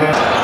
down.